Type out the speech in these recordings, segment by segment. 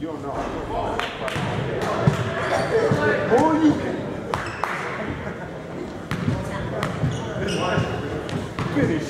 You don't know. Oh, you Finish.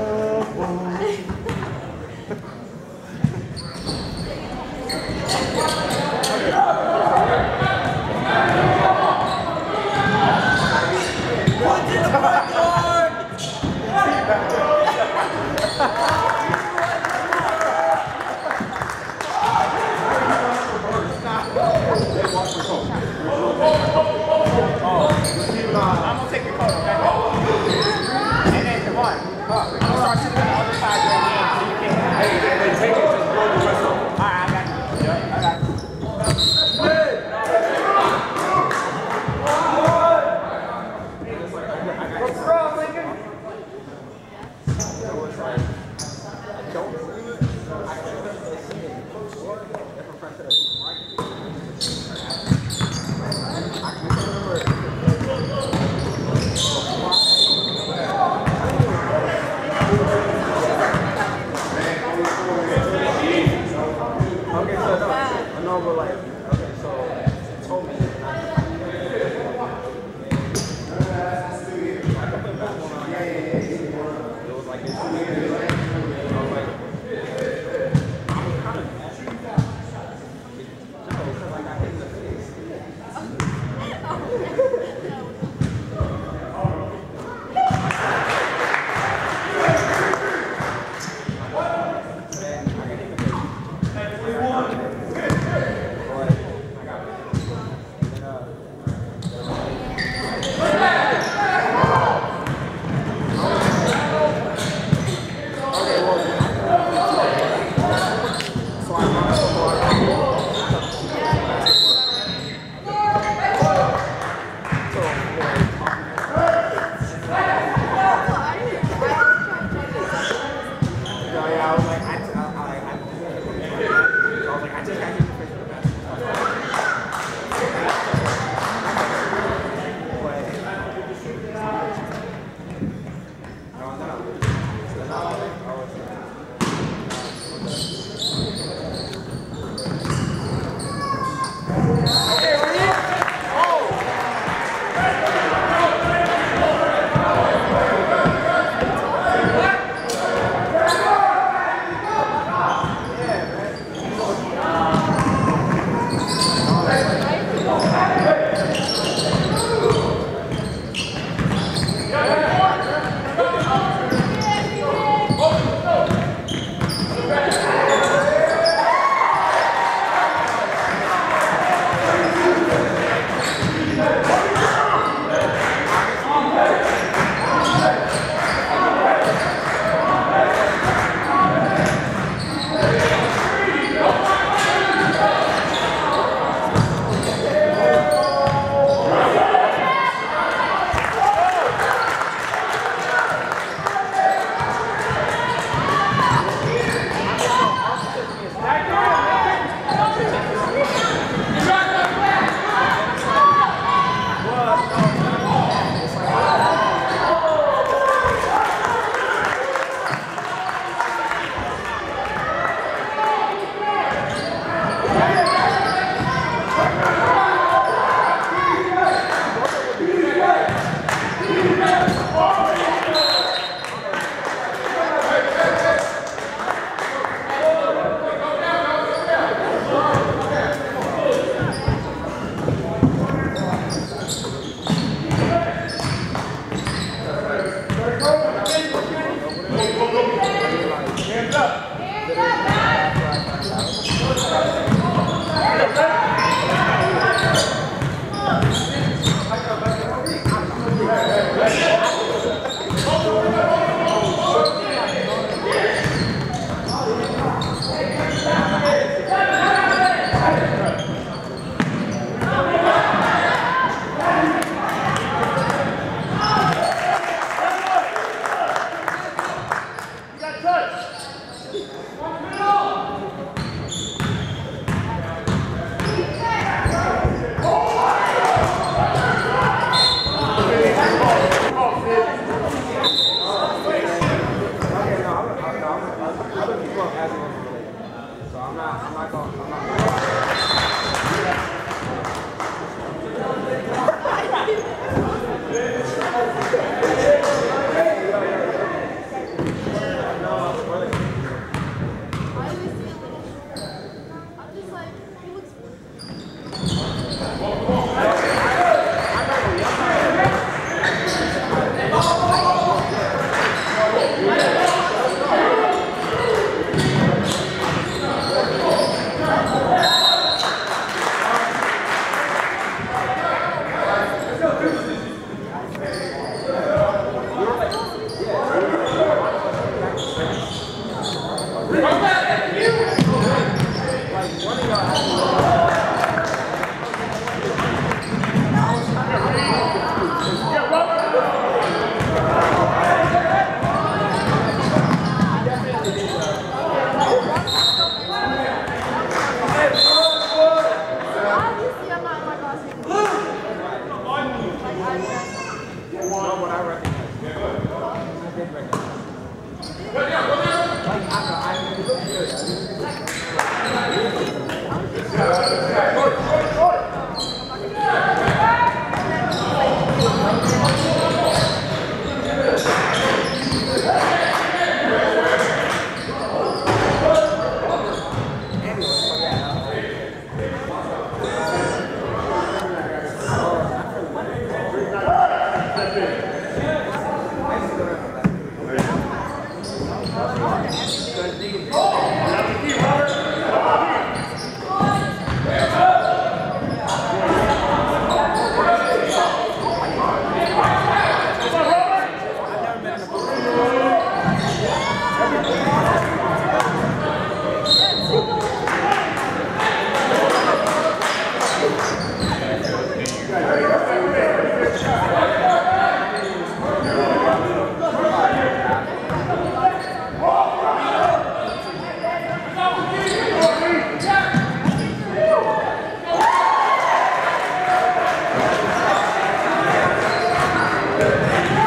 Amen.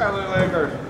Hallelujah.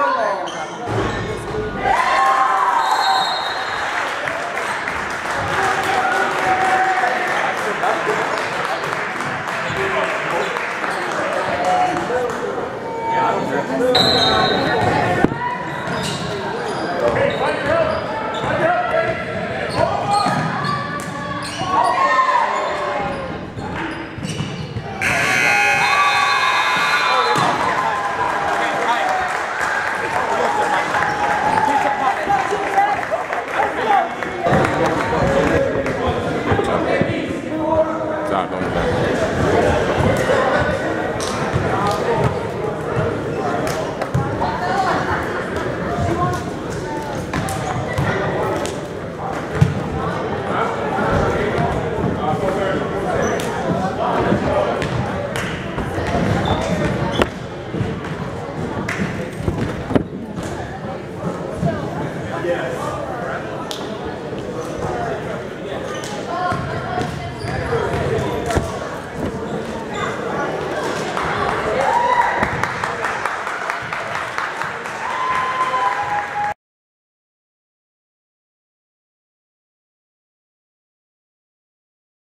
Obrigado.